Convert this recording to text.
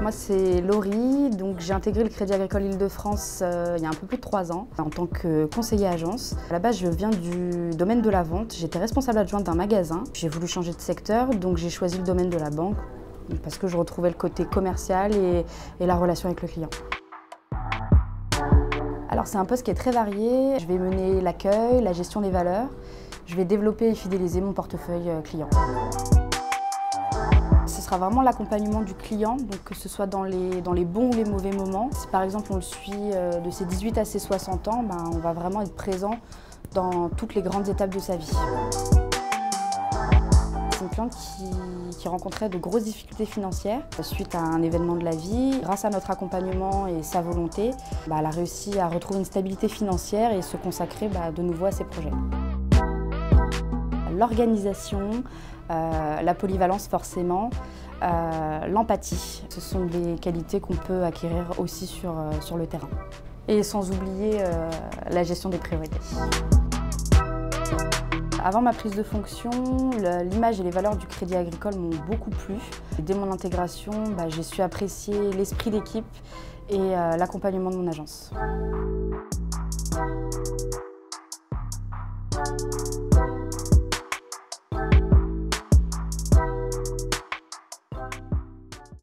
Moi, c'est Laurie. Donc, j'ai intégré le Crédit Agricole Île-de-France euh, il y a un peu plus de trois ans en tant que conseiller agence. À la base, je viens du domaine de la vente. J'étais responsable adjointe d'un magasin. J'ai voulu changer de secteur, donc j'ai choisi le domaine de la banque parce que je retrouvais le côté commercial et, la relation avec le client. Alors, c'est un poste qui est très varié. Je vais mener l'accueil, la gestion des valeurs. Je vais développer et fidéliser mon portefeuille euh, client. Ce sera vraiment l'accompagnement du client, que ce soit dans les, bons ou les mauvais moments. Si par exemple on le suit euh, de ses 18 à ses 60 ans, ben, on va vraiment être présent dans toutes les grandes étapes de sa vie. C'est une cliente qui, qui, rencontrait de grosses difficultés financières suite à un événement de la vie. Grâce à notre accompagnement et sa volonté, ben, elle a réussi à retrouver une stabilité financière et se consacrer ben, de nouveau à ses projets l'organisation, euh, la polyvalence forcément, euh, l'empathie. Ce sont des qualités qu'on peut acquérir aussi sur, euh, sur le terrain. Et sans oublier la gestion des priorités. Avant ma prise de fonction, l'image et les valeurs du Crédit Agricole m'ont beaucoup plu. Dès mon intégration, bah, j'ai su apprécier l'esprit d'équipe et l'accompagnement de mon agence.